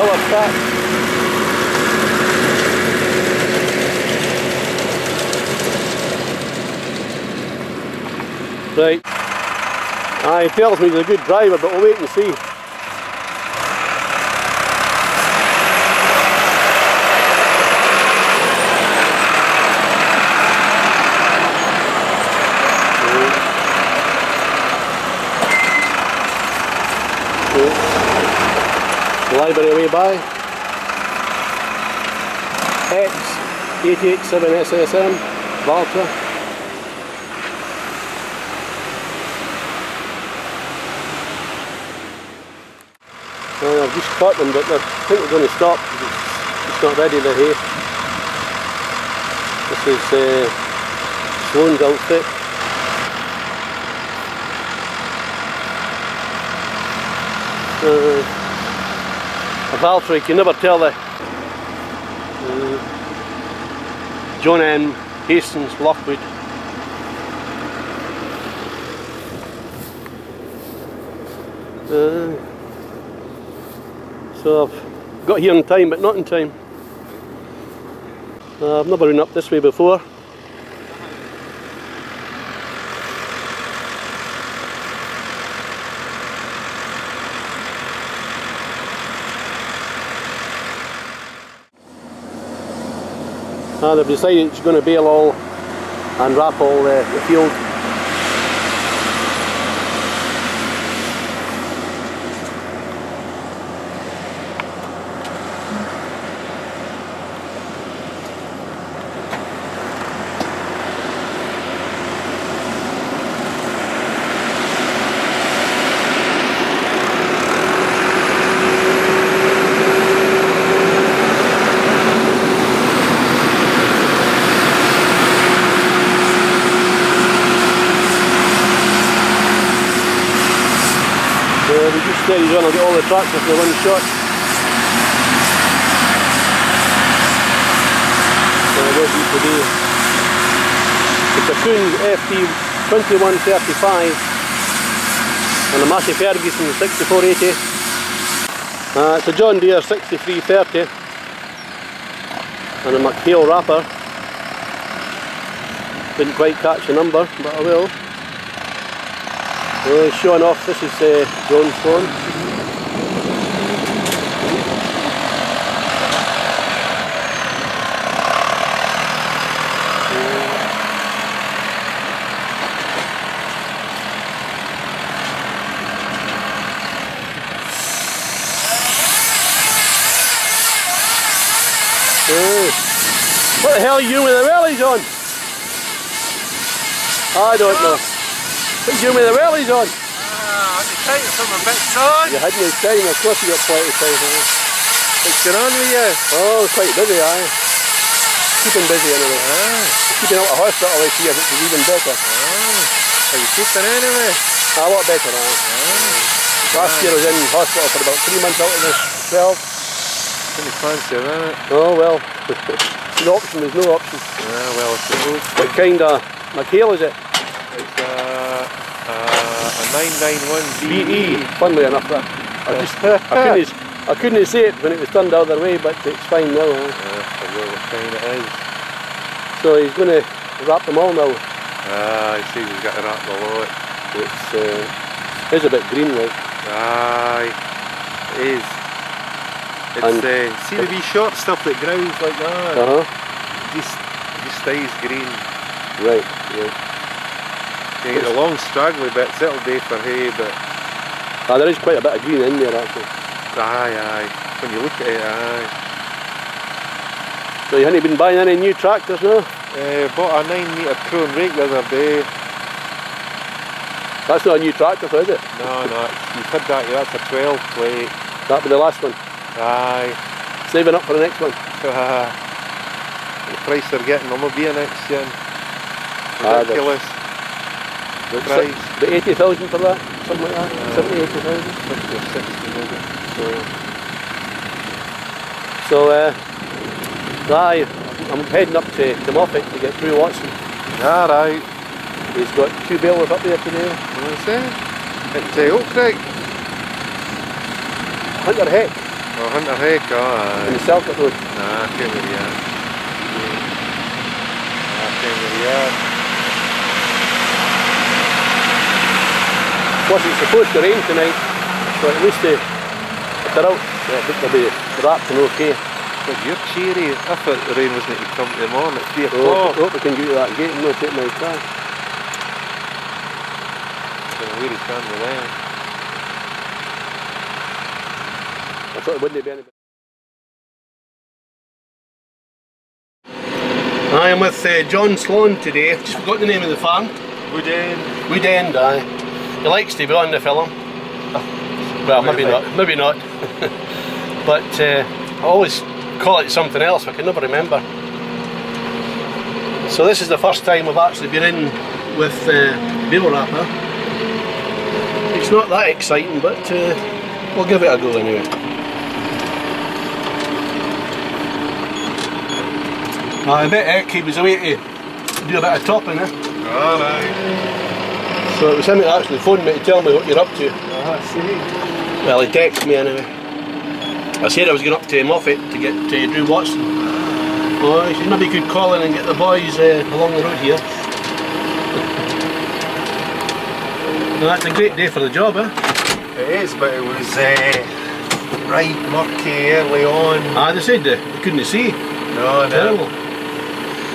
Power stack. Right. Ah, he tells me he's a good driver, but we'll wait and see. Library way by. X887 SSM, Valtra. Well, I've just caught them, but I think they're going to stop. It's, not ready, the hay. This is uh, Sloan's outfit. Uh, a Valtra, you can never tell the uh, John M. Hastings Lockwood. Uh, so I've got here in time, but not in time. Uh, I've never been up this way before. And they've decided it's going to bail all and wrap all the, the field. So he's going to get all the tractors for one shot. So I guess we could do. It's a Kuhn FB 2135 and a Massey Ferguson 6480 uh, it's a John Deere 6330 and a McHale wrapper didn't quite catch the number but I will he's showing off, this is uh, John Sloan. Oh. What the hell are you with the wellies on? I don't know. You doing with the wellies on? Ah, I can take it from a bit, son. You had no time, of course you got plenty of time. eh? What's going on with you? Oh, quite busy, aye. Keeping busy anyway. Ah, Keeping out of hospital this year, which is even better. ah. Are you keeping anyway? A lot better, aye. Last year I was in hospital for about three months out of the 12. Pretty fancy, isn't it? Oh well, no option, there's no option. Ah, well, I suppose. What kind of McHale is it? It's uh, uh, a 991 BE. Funnily enough, that. I just, I couldn't, I couldn't say it when it was turned the other way, but it's fine now. I know what kind it is. So he's going to wrap them all now. Ah, I see he's got it up below it. It's, uh, it's a bit green, like. Aye, it is. It's And- uh, see the wee short stuff that grows like that. Uh huh. Just, just stays green. Right. Yeah. You get the long straggly bits, that'll do for hay, but Ah, there is quite a bit of green in there actually. aye, aye. When you look at it, aye. So you haven't been buying any new tractors now? Uh, bought a 9 metre Krone rake the other day. That's not a new tractor, though, is it? No, no, you've had that, that's a 12 plate. That'll be the last one. Aye. Saving up for the next one. The price they're getting, I'm be next year. Ah, Ridiculous. The, Price. the 80,000 for that? Something like that? Yeah. 70, 80,000? 50 or 60 maybe. So, so uh, aye, I'm heading up to, to Moffat to get Drew Watson. Alright. He's got two bailiffs up there today. What's that? It's uh, Oak Creek. Hunter Heck. O, hynna rhaid o. Yn y Celtic Road. Na, cymeriad. Na, cymeriad. Plus it's supposed to rain tonight, so at least uh, if they're out, yeah, I think they'll be wrapped and okay. But you're cheery. I thought the rain was going to come tomorrow at 3 So o'clock. hope we can get to that gate and not take my car. Don't he's gone with that. I thought it wouldn't be any I am with uh, John Sloan today. Just forgot the name of the farm. Good end. Wood End, aye. He likes to be on the film. Well, maybe not. Maybe not. but uh, I always call it something else. I can never remember. So this is the first time we've actually been in with uh, Beaver Rapper. It's not that exciting, but uh, we'll give it a go anyway. I bet he was away to do a bit of topping, eh? Alright. So it was him that actually phoned me to tell me what you're up to. Ah, see. Well, he texted me anyway. I said I was going up to Moffat to get uh, Drew Watson. Oh, he said maybe you could call in and get the boys uh, along the road here. no, that's a great day for the job, eh? It is, but it was uh, right murky early on. Ah, they said they couldn't see. No, Terrible.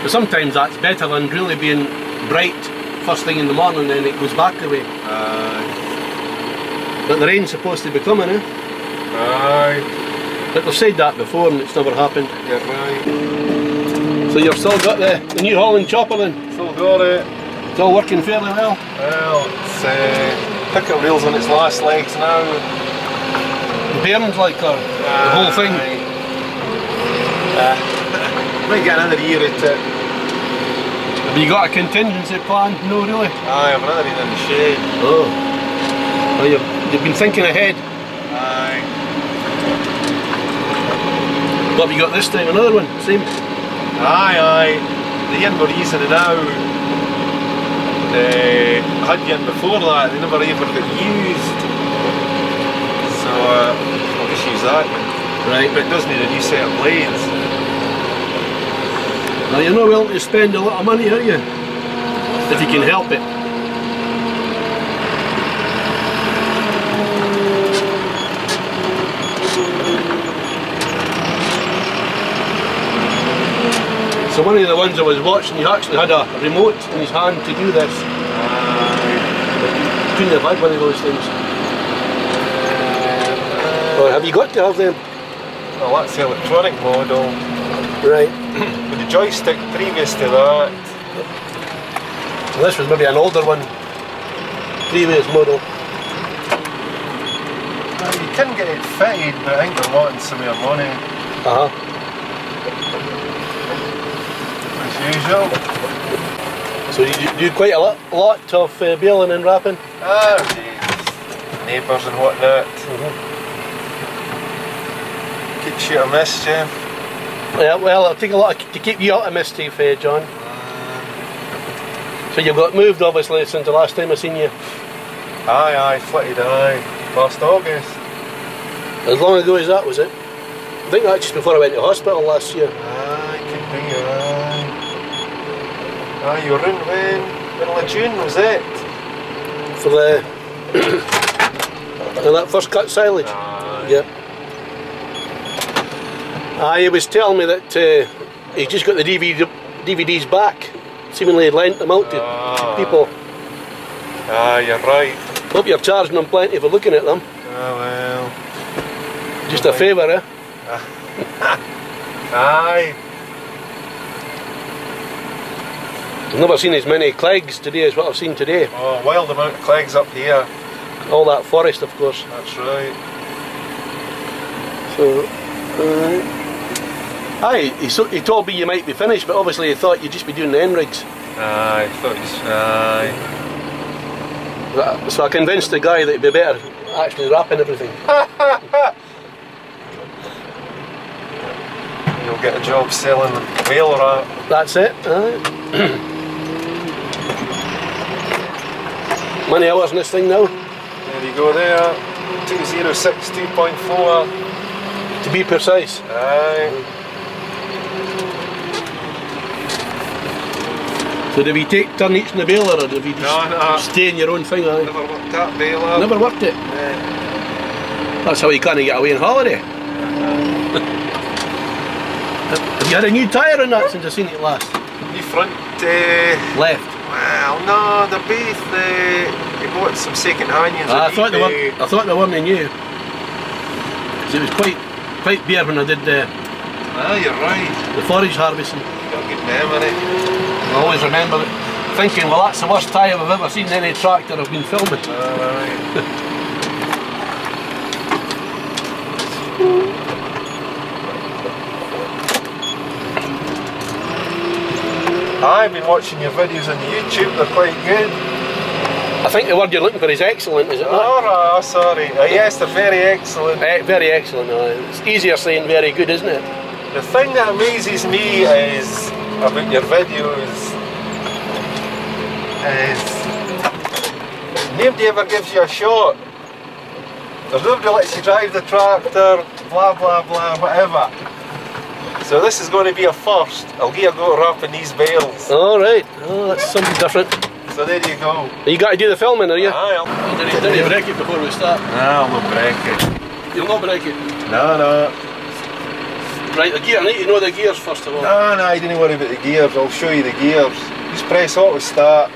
But sometimes that's better than really being bright first thing in the morning and then it goes back away. Aye. But the rain's supposed to be coming, eh? Aye. But they've said that before and it's never happened. You're right. So you've still got the, the New Holland chopper then? Still got it. It's all working fairly well. Well, it's uh, pickup wheels on its last legs now. The bearings like or the whole thing. Uh, might get another year at it. Have you got a contingency plan? No, really. Aye, I've another year in the shed. Oh. Well, you've, you've been thinking ahead. Aye. What have you got this time? Another one? Same? Aye, aye. The yen were using it now. I had yen before that, they never ever got used. So uh, I'll just use that one. Right. But it does need a new set of blades. Now, you're not willing to spend a lot of money, are you? If you can help it. So one of the ones I was watching, he actually had a remote in his hand to do this. Couldn't have had one of those things. Or have you got to have them? Well, that's the electronic model. Right. With the joystick previous to that, So this was maybe an older one. Previous model. uh, you can get it fitted, but I think they're wanting some more money, Uh-huh. as usual. So you do- do quite a lot, lot of uh, baling and wrapping? Ah, geez. Neighbours and whatnot. Keeps you out of mischief. Yeah, well, it'll take a lot of, to keep you out of mischief, uh, John. So you've got moved, obviously, since the last time I seen you. Aye, aye, flitted aye. Last August. As long ago as that, was it? I think that's just before I went to hospital last year. Aye, could be, aye. Aye, you were in when? Middle of June, was it? For the... and that first cut silage. Aye. Yep. Ah, he was telling me that uh, he just got the DVD, DVDs back. Seemingly lent them out to Ah. people. Aye, you're right. Hope you're charging them plenty for looking at them. Ah, well. Just a favour, eh? Aye. I've never seen as many clegs today as what I've seen today. Oh, wild amount of clegs up here. All that forest, of course. That's right. So, uh, aye, he, so, he told me you might be finished, but obviously he thought you'd just be doing the end rigs. Aye, thought you s- Aye. But- So I convinced the guy that it'd be better actually wrapping everything. You'll get a job selling bale wrap. That's it. Aye. Many hours in this thing now? There you go there. 206, 2.4. To be precise. Aye. So did we take turn each in the baler or did we just No, no. stay in your own thing? Never worked that baler. Never worked it. Eh, That's how you kind of get away on holiday. Have you had a new tyre on that since I seen it last? New front. Uh, Left. well, no, they're both. Uh, you bought some second hand ones. Ah, I thought they were. I thought they weren't new. 'Cause it was quite quite bare when I did the Ah, you're right. the forage harvesting. You've got a good memory. I always remember thinking, well, that's the worst tyre I've ever seen any tractor I've been filming. Alright. I've been watching your videos on YouTube, they're quite good. I think the word you're looking for is excellent, is it not? Oh, sorry. Oh, yes, they're very excellent. Eh, very excellent. aye. It's easier saying very good, isn't it? The thing that amazes me is about your videos is nobody ever gives you a shot. There's nobody lets you drive the tractor, blah blah blah, whatever. So this is going to be a first. I'll give you a go wrapping these bales. All right. Oh, that's something different. So there you go. You got to do the filming, are you? Aye, I'll- oh, Did you, did you break it before we start? No, I'll not break it. You'll not break it. No, no. Right, the gear. I need to know the gears first of all. No, no, I didn't worry about the gears. I'll show you the gears. Just press auto start.